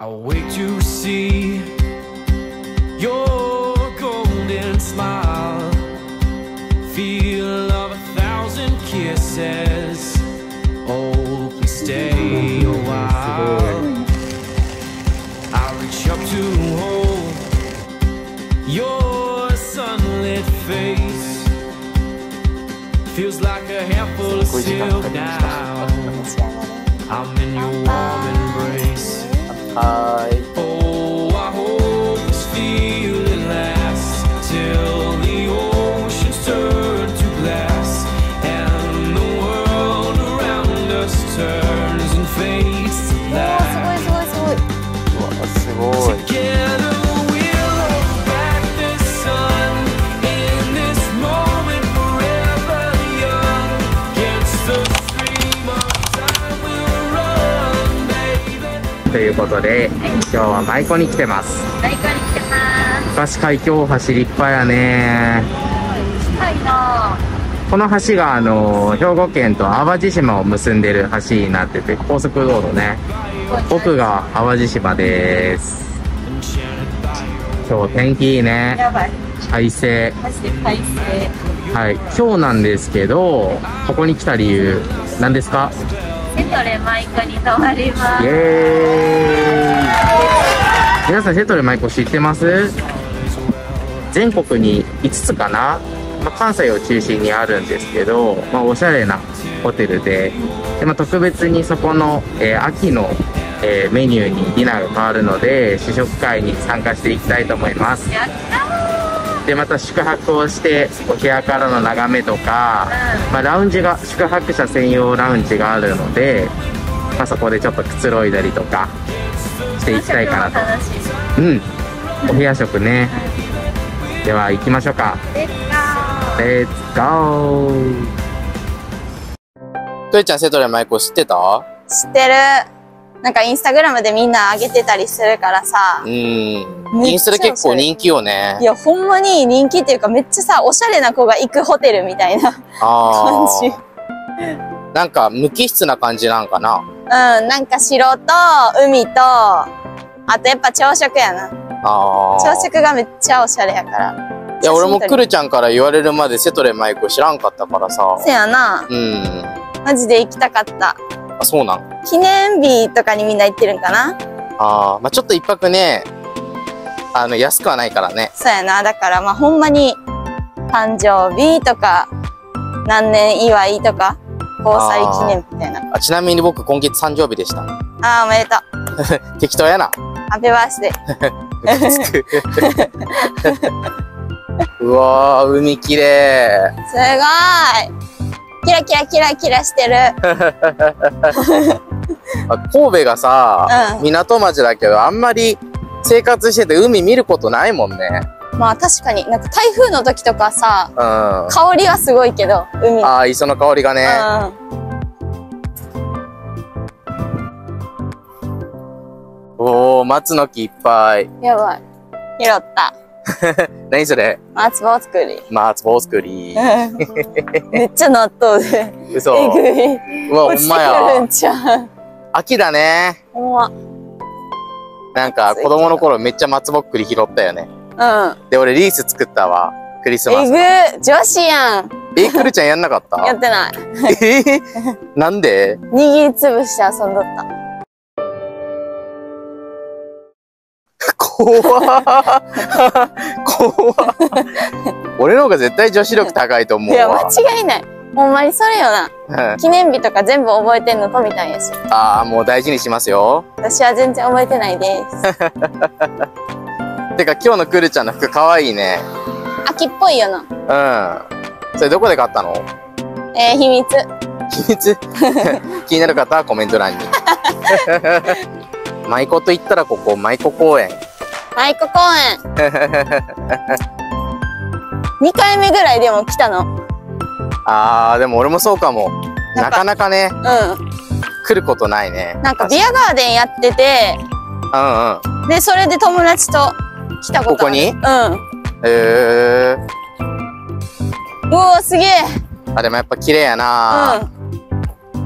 I'll wait to see your golden smile. Feel of a thousand kisses. Oh, please stay a while. I'll reach up to hold your sunlit face. Feels like a handful of silk now. はということで、今日は舞妓に来てます。大根に来てま昔海峡大橋立派やね。この橋があの、兵庫県と淡路島を結んでる橋になってて、高速道路ね。奥が淡路島です。今日天気いいね。やばい快晴。はい。今日なんですけど、ここに来た理由、何ですか？セトレマイカに泊まりまイすエーイ。皆さん、セトレ知ってます？全国に5つかな、まあ、関西を中心にあるんですけど、まあ、おしゃれなホテルでで、まあ、特別にそこの、えー秋の、えーメニューにディナーが変わるので試食会に参加していきたいと思いますでまた宿泊をしてお部屋からの眺めとか、まあ、ラウンジが宿泊者専用ラウンジがあるので、まあ、そこでちょっとくつろいだりとかしていきたいかなと。うん。お部屋食ね。では行きましょうか。レッツゴーとえちゃんセトレマイコ知ってた？知ってるなんかインスタグラムでみんな上げてたりするからさ。うん。インスタで結構人気よね。いやほんまに人気っていうかめっちゃさおしゃれな子が行くホテルみたいな。あ感じ。ーなんか無機質な感じなんかな。うんなんか城と海とあとやっぱ朝食やな。朝食がめっちゃおしゃれやから。いや俺もくるちゃんから言われるまでセトレマイコ知らんかったからさ。せやな。うん。マジで行きたかったあそうなん。記念日とかにみんな行ってるんかな？あーまあちょっと一泊ねあの安くはないからね。そうやな。だからまあほんまに誕生日とか何年祝いとか交際記念みたいな。あちなみに僕今月誕生日でした。ああーおめでとう。適当やな。ハッピーバ うわー海きれいすごいキラキラキラキラしてる。あ神戸がさ、うん。港町だけどあんまり生活してて海見ることないもんね。まあ確かに。なんか台風の時とかさうん。あ香りはすごいけど海。のあー磯の香りがね、おお松の木いっぱい。うんやばい。拾った 何それ？松ぼ作り。松ぼう作り。めっちゃ納豆で。嘘。えぐい。うわほんまや。秋だね。ほんま。なんか子供の頃めっちゃ松ぼっくり拾ったよね。うん。で俺リース作ったわ。クリスマスえぐ女子やん。えくるちゃんやんなかった？やってない。え？ー なんで？握りつぶして遊んどった怖っ怖っ俺の方が絶対女子力高いと思いうやわ。間違いないほんまにそれよなうん記念日とか全部覚えてんの富田んやしああ、もう大事にしますよ。私は全然覚えてないですてか今日のくるちゃんの服かわいいね。秋っぽいよなうん。それどこで買ったの？えー、秘密秘密？気になる方はコメント欄に。舞妓と言ったらここ舞妓公園。舞妓公園。2回目ぐらいでも来たの。うんあー、でも俺もそうかも。なんかなかなかね、来ることないね。なんかビアガーデンやってて。うんうん。でそれで友達と来たことここに？うん。えー。うわすげえ。あ、でもやっぱ綺麗やな、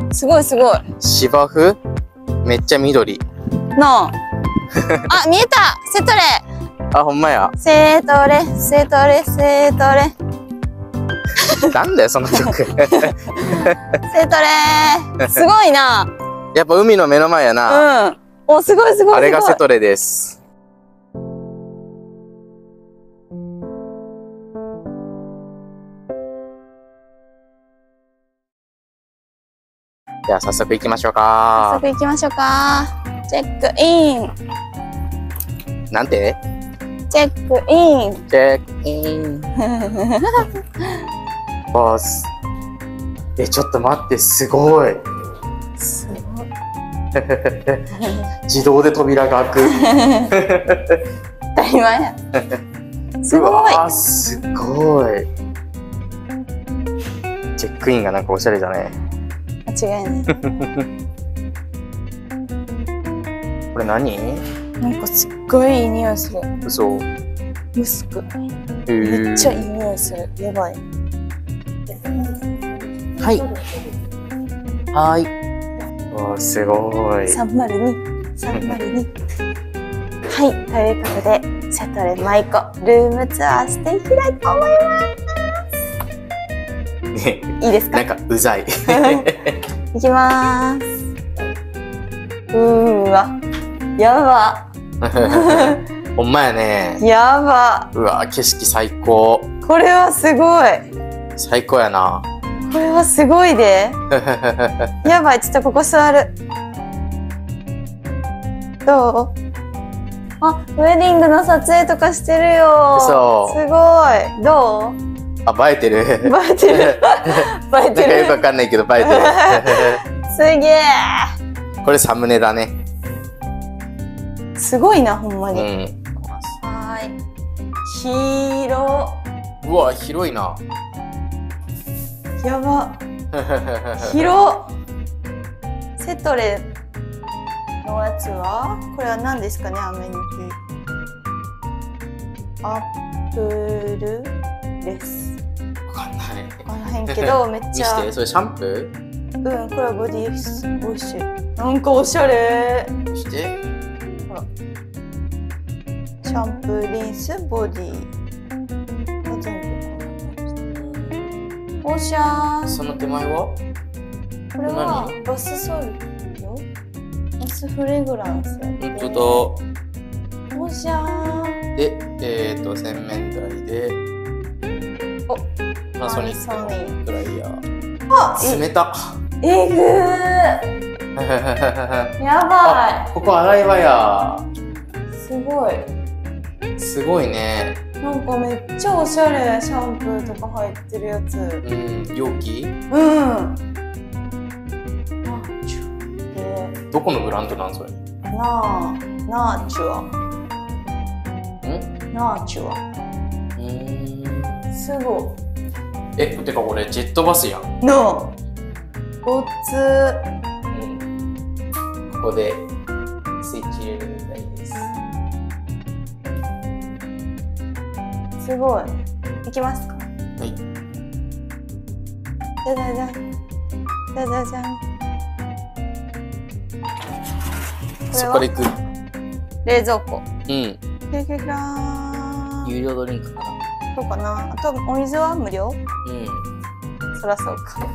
うん。すごいすごい。芝生？めっちゃ緑。なああ、見えたセトレあ、ほんまや。セトレ、セトレ、セトレ、なんだよ、その曲。セトレすごいな。やっぱ海の目の前やな。うん。お、すごいすごい。あれがセトレです。じゃあ早速行きましょう早か。速行きましょうか。チェックイン。なんて？チェックイン。チェックイン。ボス。え、ちょっと待って、すごい。すごい。自動で扉が開く。当たり前や。すうごい。わーすごい。チェックインがなんかおしゃれだね？間違いない。これ何？なんかすっごいいい匂いする。嘘。ムスク。へめっちゃいいー匂いする。やばい。はい。はい。わあ、すごい。302、302。はい、ということで、シャトレ舞子ルームツアーしていきたいと思います。ね、いいですか？なんかうざい。いきまーす。うーわ。やば。ほんまやね。やば。うわ、景色最高。これはすごい。最高やな。これはすごいで。やばい、ちょっとここ座る。どう？あ、ウェディングの撮影とかしてるよ。嘘すごい。どう？あ、映えてる。映えてる。映えてる。かよくわかんないけど映えて すげる。これサムネだね。え。すごいな、ほんまに。うん。はーい。広。うわ、広いな。やば。広。セトレのやつは？これは何ですかね、アメニティ。アップルレス。わかんない。わからへんけど、めっちゃ。見して、それシャンプうん、これはボディウォッシュ。なんかおしゃれ。ーして。シャンプー、リンス、ボディ。あ全部こんな感じ。おしゃー。その手前は？これはバスソルよ。バスフレグランス。本当おしゃー。だ。で、えっ、ー、と、洗面台で、おパナソニックのドライヤー。あ冷た。ええぐー。やばあ、ここ洗い場や。い。すごい。すごいね。なんかめっちゃおしゃれシャンプーとか入ってるやつ。うん、容器？うん。どこのブランドなんそれ？んなあ、ナーチュア。ナーチュア。うん。すごえ、てかこれジェットバスやん。い。の、ごっつ、うん。ここでスイッチ入れるみたいです。すごい。いきますかはい。じゃじゃじゃん。じゃじゃじゃん。そこから行く。冷蔵庫。うん。有料ドリンクかな。そうかな。あと、お水は無料？うん。そらそうか。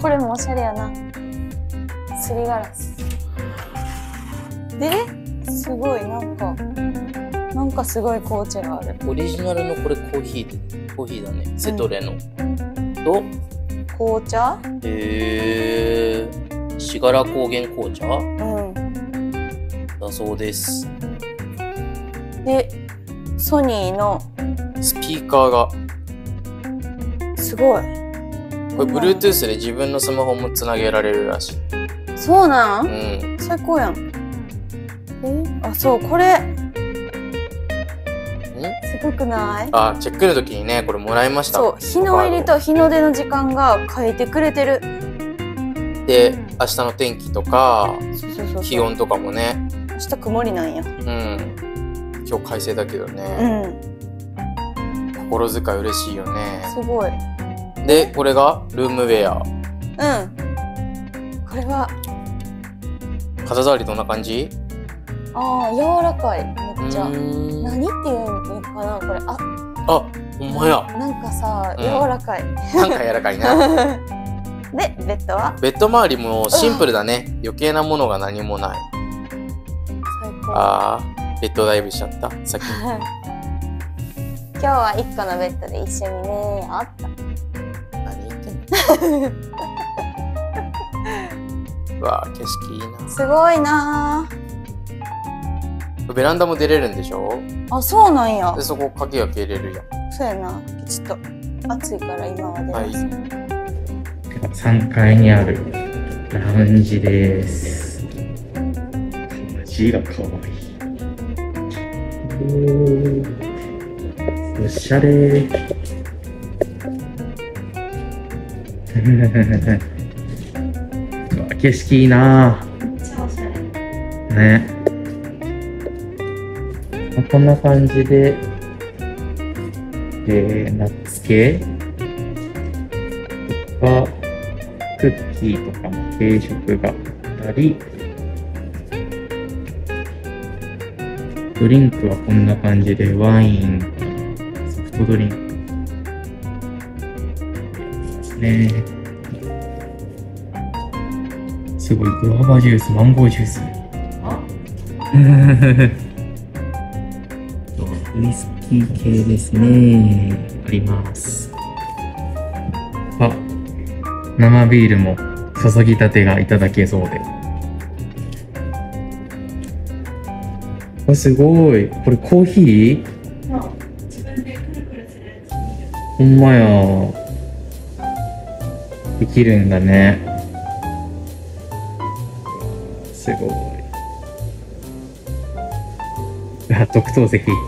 これもおしゃれやな。すりガラス。で、すごい、なんか、なんかすごい紅茶がある。オリジナルのこれコーヒーで、コーヒーだね。セトレの。と、紅茶？えー、シガラ高原紅茶？うん。だそうです。で、ソニーの、スピーカーが、すごい。これ Bluetooth で自分のスマホもつなげられるらしい。そうなん？うん。最高やん。え？あ、そう、これ、すごくない？あ、チェックの時にね、これもらいました。そう、日の入りと日の出の時間が変えてくれてる。で、明日の天気とか。気温とかもね、明日曇りなんや。うん。今日快晴だけどうね、ん。心遣い嬉しいよね。すごい。で、これがルームウェア。うん。これは、肌触りどんな感じ？ああ柔らかい。めっちゃ。何っていうのかな？これああほんまや。なんかさうん。柔らかい、なんか柔らかいな。でベッドは？ベッド周りもシンプルだね。余計なものが何もない。最高。あーベッドダイブしちゃった。さっき今日は一個のベッドで一緒にねあった。何言ってんの？うわ景色いいな。すごいな。ベランダも出れるんでしょ？ああそうなんや。でそこ鍵開けれるやん。そうやな。ちょっと暑いから今は出はい。ます、3階にあるラウンジです。字がかわいい。おー。おしゃれ 景色いいな。ね。まあこんな感じで、えー、ナッツ系とか、クッキーとかの軽食があったり、ドリンクはこんな感じでワイン、ソフトドリンク。ね。すごい、グアバジュース、マンゴージュース。ウイスキー系ですね。あります。あ、生ビールも注ぎたてがいただけそうで。あ、すごい。これコーヒー？ほんまや。できるんだね。特等席。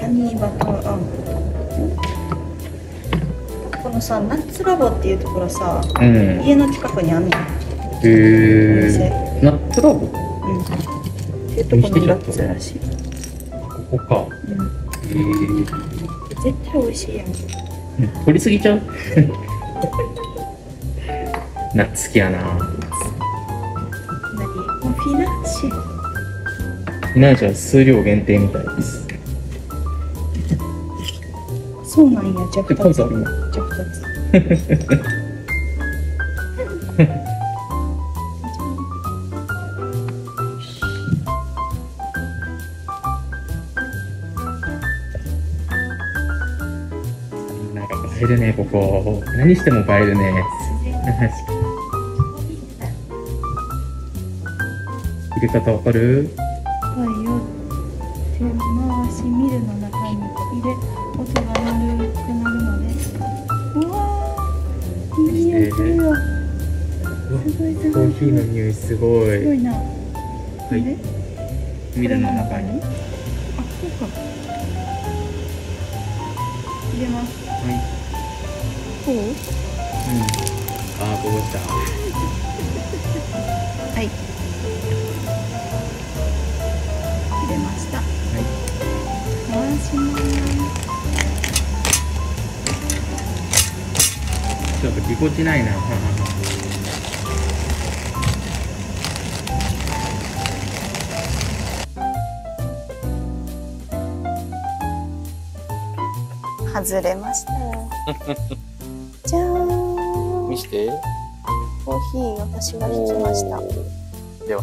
ハニーバターあんこのさナッツラボっていうところさうん。家の近くにあんのへお店ー。ナッツラボ？こうんっていうとこのナッツらしい、こか。うん、へー。絶対美味しいやんうん取りすぎちゃう？ナッツ好きやな。何？もうフィナ？なじゃ数量限定みたいです。そうなんやじゃあで、2つじゃあ2つ映えるね、ここ。何しても映えるね。入れ方わかる？ーヒーの匂いすごい。すごいなはい。の中に。あそうか入れますはい。こう？うん。あー、こぼした。はい入れましたはい。回しますちょっとぎこちないな。外れました。よ じゃーん。見して。コーヒー私が引きました。では。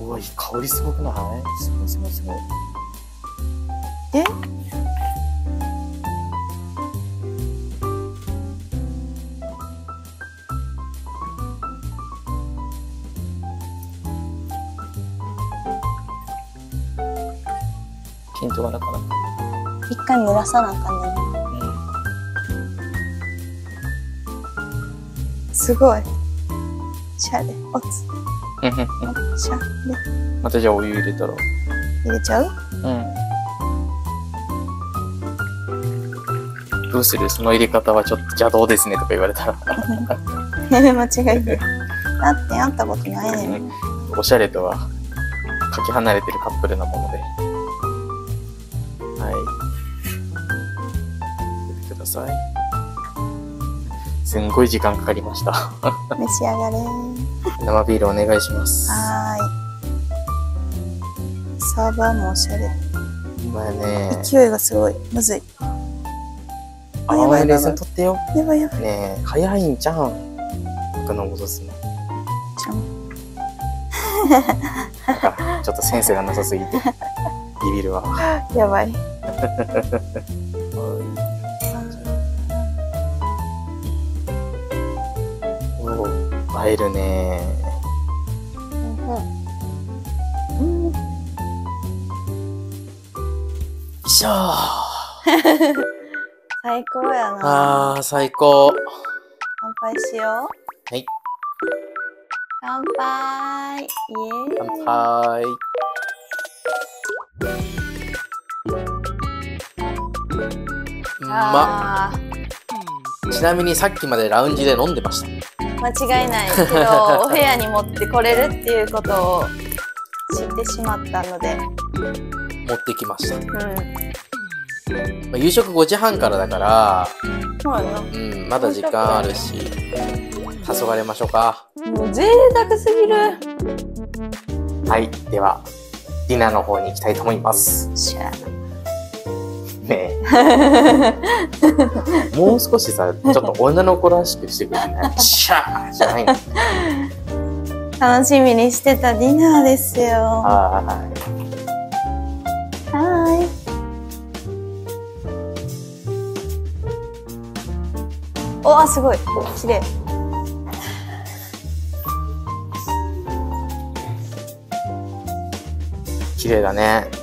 うわ、いい香りすごくない？すごいすごいすごいピントがなかなか。一回濡らさなあかんねすごいシャレおつうん。おしゃれまたじゃあお湯入れたら。入れちゃううん。どうする？その入れ方はちょっと邪道ですねとか言われたら。間違えてだってやったことないねんおしゃれとはかけ離れてるカップルなもので。さい。すんごい時間かかりました。召し上がれ。生ビールお願いします。はーい。サーバーもおしゃれ。まあね、勢いがすごい。むずい。あ甘いレーズン取ってよ。やばいやばい。ねえ、早いんじゃん。僕の戻すの。ちゃん。ちょっとセンスがなさすぎて、ビビるわ。やばい。映えるねうん。よいしょー。最高やな。あー、最高。乾杯しよう。はい。乾杯。イエ。乾杯。うまあちなみにさっきまでラウンジで飲んでました。ー間違いないけどお部屋に持ってこれるっていうことを知ってしまったので、持ってきました。うん、まあ夕食5時半からだから、そうやな。うん、まだ時間あるし、黄昏ましょうか。もう贅沢すぎる。はい。では、ディナーの方に行きたいと思います。ねえ。もう少しさ、ちょっと女の子らしくしてくれない。シャーじゃないの。楽しみにしてたディナーですよ。ははーい。おーすごい。綺麗。い。綺麗だね。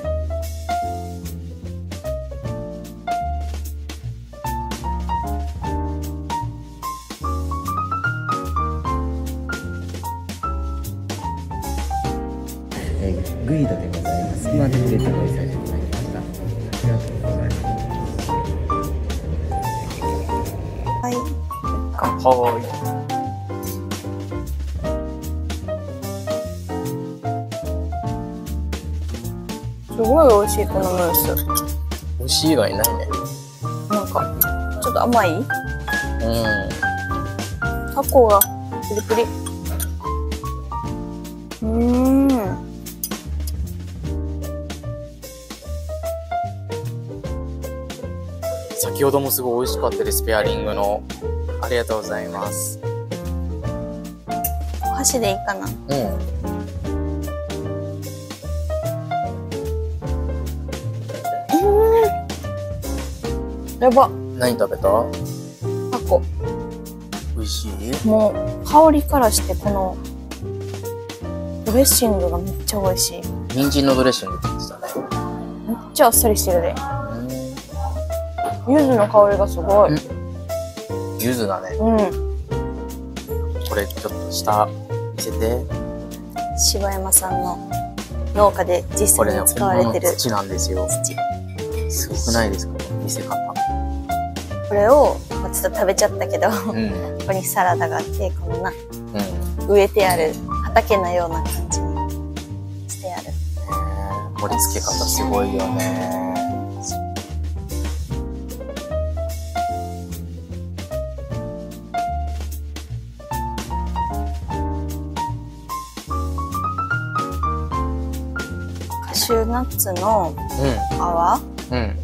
すごい美味しいこのムース。美味しい以外ないね。なんか、ちょっと甘い？うん。タコがプリプリ。うーん。先ほどもすごい美味しかったです、ペアリングの。ありがとうございます。お箸でいいかな。うん。やば。何食べた？タコ。美味しい？もう、香りからしてこの、ドレッシングがめっちゃ美味しい。人参のドレッシングって言ってたね。めっちゃあっさりしてるで。うん。柚子の香りがすごい。柚子だね。うん。これちょっと下見せて。柴山さんの農家で実際に使われてる本物の土なんですよ。土。すごくないですか？見せ方。これを、まあちょっと食べちゃったけど、こうん。こにサラダがあって、このな、うん。植えてある畑のような感じにしてある。盛り付け方すごいよね。カシューナッツの泡をうん。うん。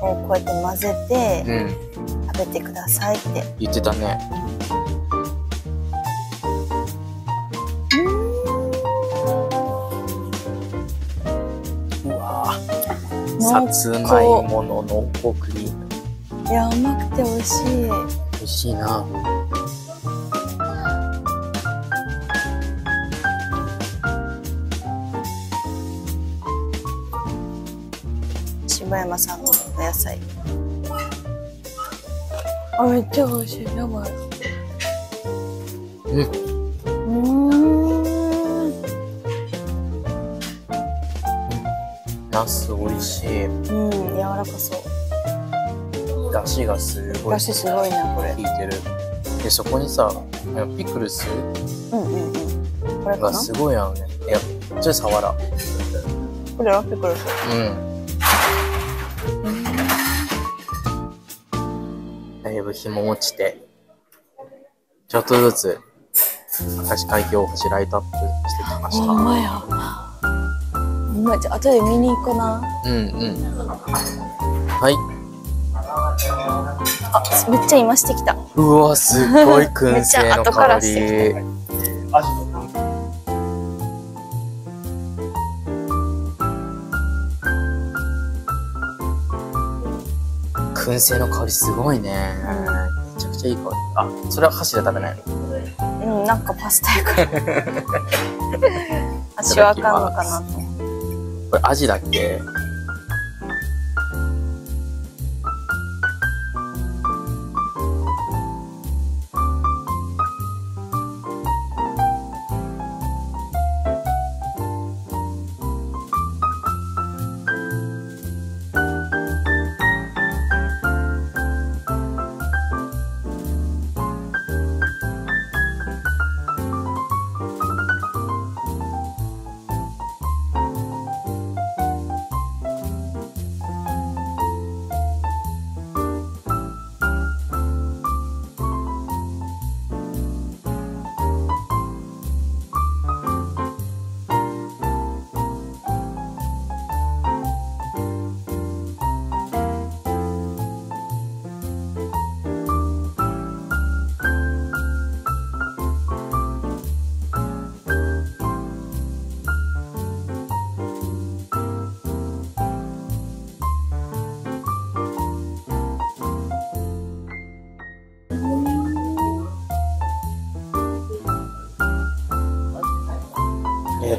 こうやって混ぜてうん。食べてくださいって。言ってたね。うわぁ。さつまいもの濃厚クリーム。いや、甘くて美味しい。美味しいな。柴山さんのお野菜。あ、めっちゃ美味しい。やばい。うん。うーん。ナス美味しい。うん、柔らかそう。だしがすごいだしすごいな、これ効。いてる。で、そこにさ、ピクルス？うんうんうん。これかな？がすごい合うね。いや、ちょっとサワラ。これはピクルス？うん。日も落ちて、ちょっとずつ、明石海峡大橋ライトアップしてきましほんまやほんまやじゃあ後で見に行こうなた。うんうん。はい。あめっちゃ今してきたうわ、すごい燻製のめっちゃ後から香してり。燻製の香りすごいね。めちゃくちゃいい香り。あ、それは箸で食べないの？うんなんかパスタやから。足はあかんのかなと。これアジだっけ？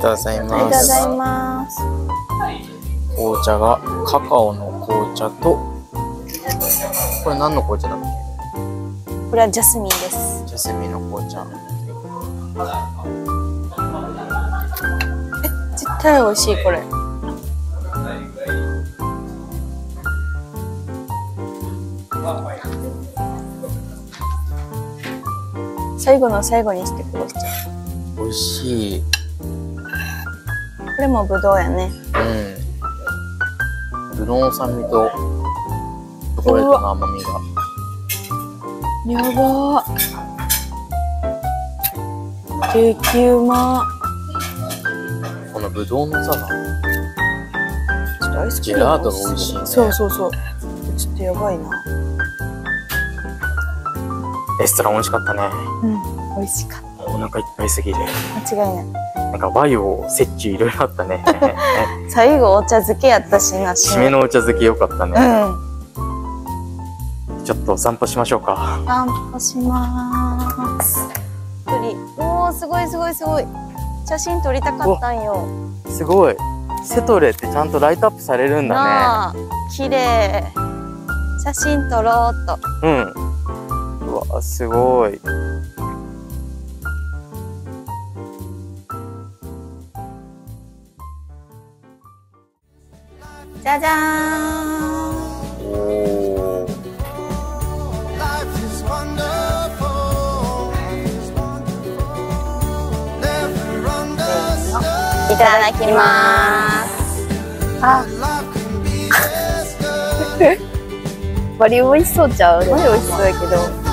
とうございありがとうごます。ざいます紅茶がカカオの紅茶と、これ何の紅茶だっこれはジャスミンですけジャスミンの紅茶。絶対美味しいこれ最後の最後にしてこうしちゃ美味しい。うこれもぶどうやね。うん。ぶどうの酸味と、チョコレートの甘みが。やば。ー激うま。このぶどうのさ、ちょっとアイスクジェラートが美味しいね。そうそうそう。ちょっとやばいな。レストラン美味しかったね。うん。美味しかっお腹いっぱいすぎる。た間違いないなんか和洋折衷いろいろあったね。最後お茶漬けやったしな締めのお茶漬けよかったうね。んちょっとお散歩しましょうか。散歩します鳥おーすごいすごいすごい写真撮りたかったんよすごい。セトレってちゃんとライトアップされるんだなあ綺麗写真撮ろうっとね。うん。うわ、すごい。じゃじゃんいただきますあバリ美味しそうちゃうバリ美味しそうやけど